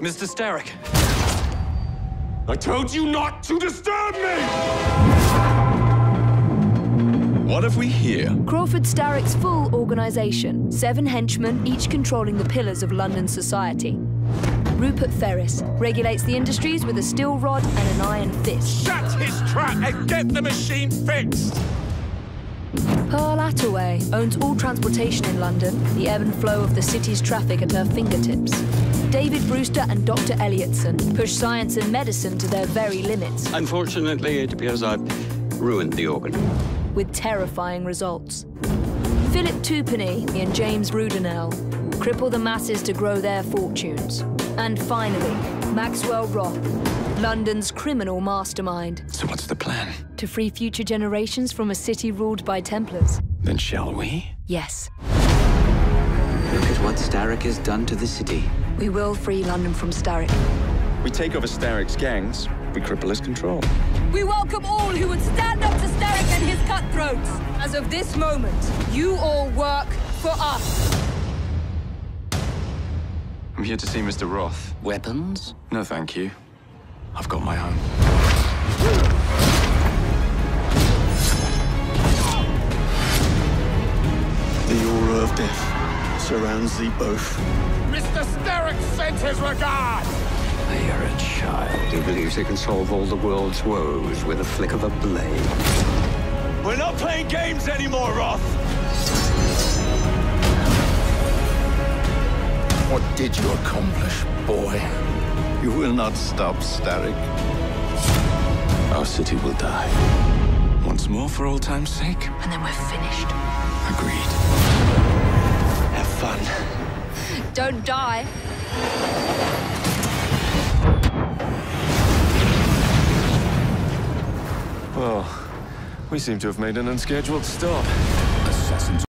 Mr. Starrick. I told you not to disturb me! What have we here? Crawford Starrick's full organisation, seven henchmen, each controlling the pillars of London society. Rupert Ferris regulates the industries with a steel rod and an iron fist. Shut his trap and get the machine fixed! Pearl Attaway owns all transportation in London, the ebb and flow of the city's traffic at her fingertips. David Brewster and Dr. Elliotson push science and medicine to their very limits. Unfortunately, it appears I've ruined the organ. With terrifying results. Philip Twopenny and James Brudenell cripple the masses to grow their fortunes. And finally, Maxwell Roth, London's criminal mastermind. So what's the plan? To free future generations from a city ruled by Templars. Then shall we? Yes. Look at what Starrick has done to the city. We will free London from Starrick. We take over Starrick's gangs, we cripple his control. We welcome all who would stand up to Starrick and his cutthroats. As of this moment, you all work for us. I'm here to see Mr. Roth. Weapons? No, thank you. I've got my own. The aura of death surrounds thee both. Mr. Starrick sends his regard! You're a child who believes he can solve all the world's woes with a flick of a blade. We're not playing games anymore, Roth! Did you accomplish, boy? You will not stop, Starrick. Our city will die. Once more for old time's sake? And then we're finished. Agreed. Have fun. Don't die. Well, we seem to have made an unscheduled stop. Assassins